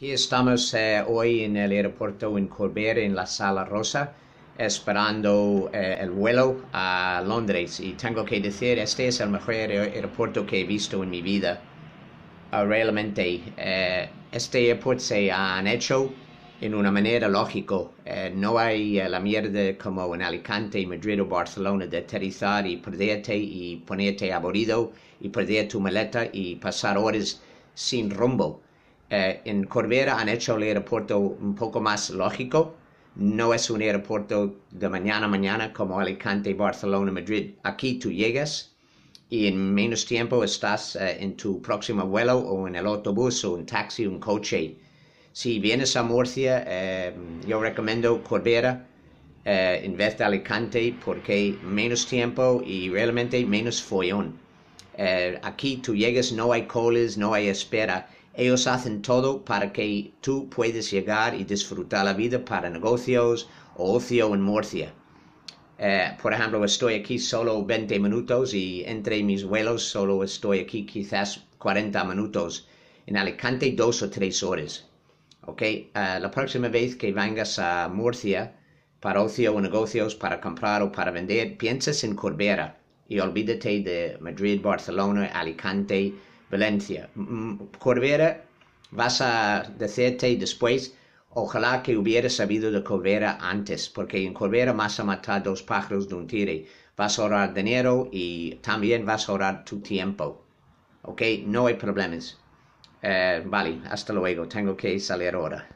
Aquí estamos eh, hoy en el aeropuerto en Corbera, en la Sala Rosa, esperando eh, el vuelo a Londres. Y tengo que decir, este es el mejor aeropuerto que he visto en mi vida. Uh, realmente, eh, este aeropuerto se han hecho en una manera lógica. no hay la mierda como en Alicante, Madrid o Barcelona de aterrizar y perderte y ponerte aburrido y perder tu maleta y pasar horas sin rumbo. Eh, en Corbera han hecho el aeropuerto un poco más lógico. No es un aeropuerto de mañana a mañana como Alicante, Barcelona, Madrid. Aquí tú llegas y en menos tiempo estás eh, en tu próximo vuelo o en el autobús o en taxi un coche. Si vienes a Murcia, eh, yo recomiendo Corbera en vez de Alicante porque menos tiempo y realmente menos follón. aquí tú llegas, no hay coles, no hay espera ellos hacen todo para que tú puedas llegar y disfrutar la vida para negocios o ocio en Murcia. Eh, por ejemplo, estoy aquí solo 20 minutos y entre mis vuelos solo estoy aquí quizás 40 minutos. En Alicante, dos o tres horas. ¿Ok? Eh, la próxima vez que vengas a Murcia para ocio o negocios, para comprar o para vender, piensas en Corbera y olvídate de Madrid, Barcelona, Alicante, Valencia. Corbera, vas a decirte después, ojalá que hubiera sabido de Corbera antes, porque en Corbera vas a matar dos pájaros de un tire. Vas a ahorrar dinero y también vas a ahorrar tu tiempo. ¿Ok? No hay problemas. Eh, vale, hasta luego. Tengo que salir ahora.